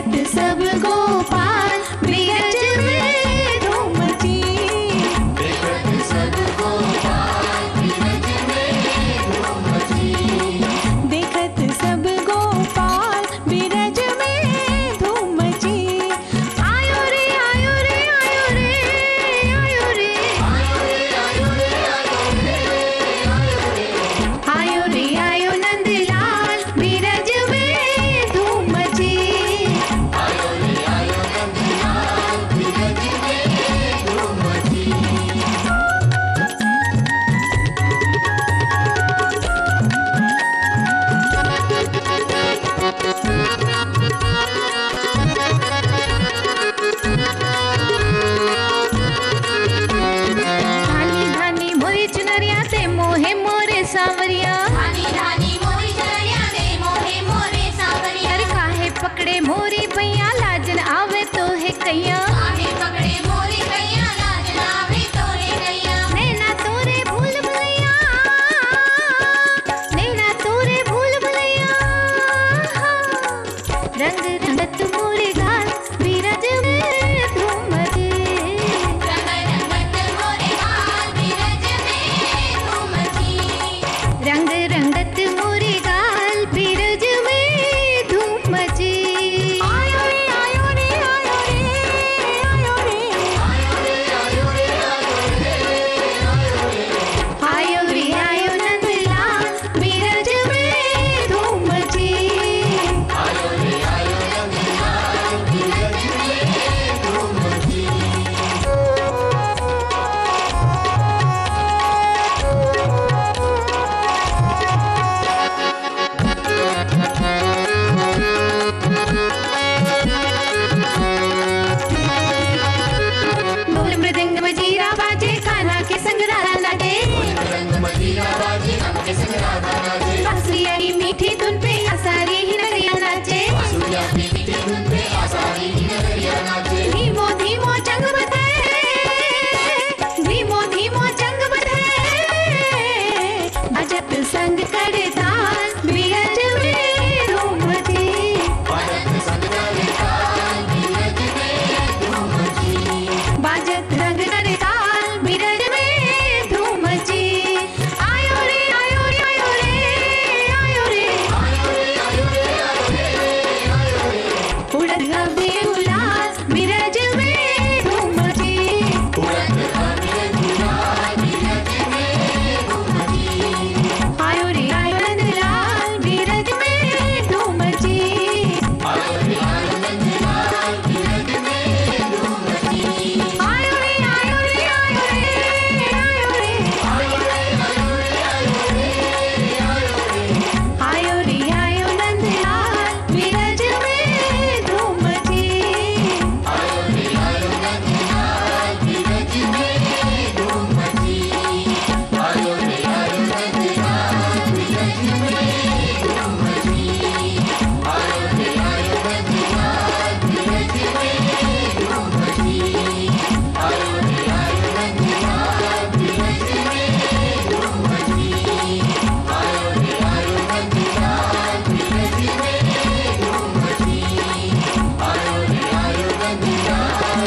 देखत सब Gopal Tình.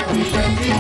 Thank you.